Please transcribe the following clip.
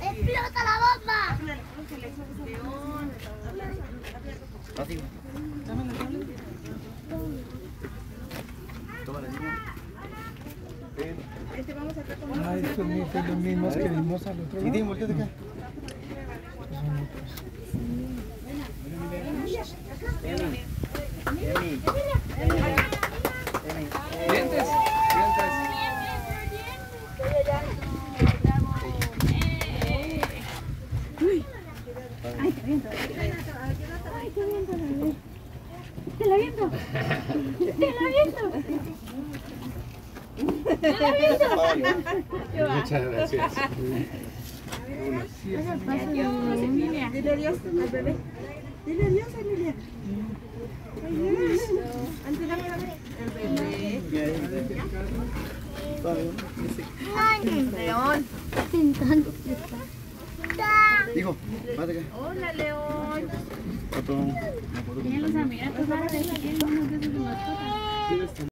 ¡Explota la bomba! Emi. Emi. Emi. Dientes, dientes. Ay, viento. Ay. Te viento. Te la viento. Te la viento. Muchas gracias. Dile adiós al bebé. Dile adiós, Emilia. Adiós. Antes dame la El bebé. Ay, león. Pintando. Hijo, párate acá. Hola, León. Tienen los pues, de que tienen unos de sus mascotas.